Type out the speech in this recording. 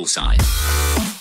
poolside.